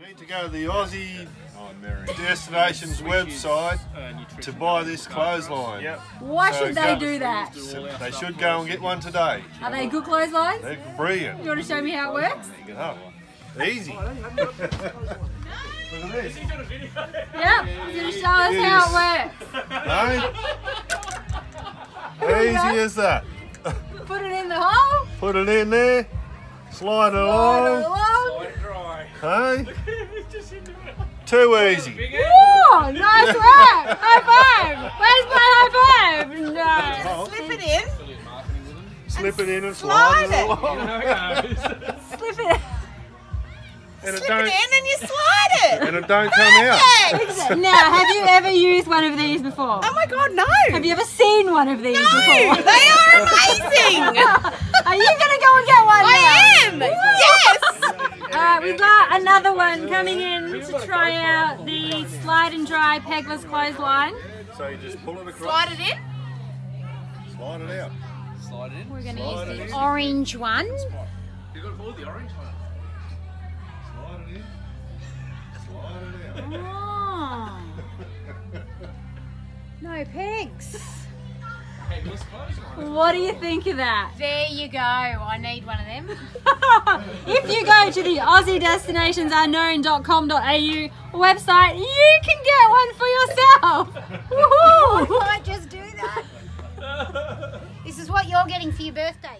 You need to go to the Aussie Oh, Destinations website to buy this clothesline. Yep. Why So should they go- do that? They should go and get one today. Are they good clotheslines? They're brilliant. You want to show me how it works? Oh, easy. Look at this. Yep. He's going to show us how it works. Hey? Easy as that. Put it in the hole. Put it in there, slide it Slide it along. along. Hey? Too easy. Whoa, nice work. High five. Where's my high five? No. Slip it in. Slip it in and slide, Slide it it. along. Slip it. And Slip it don't, in and you slide it. and it don't come out. Perfect. Now, have you ever used one of these before? Oh my god, no. Have you ever seen one of these No, before? they are amazing. Are you going to go and get one I now? am. Yes. Alright, we've got another one coming in to try out the slide and dry pegless clothesline. So you just pull it across, Slide it in. slide it out. Slide it in. We're going to use the orange one. You've got to follow the orange one. Slide it in, slide it out. Oh. No pegs. Pegless clothesline. What do you think of that? There you go. I need one of them. if you go to the AussieDestinationsUnknown.com.au website, you can get one for yourself. Woohoo! I might just do that. this is what you're getting for your birthday.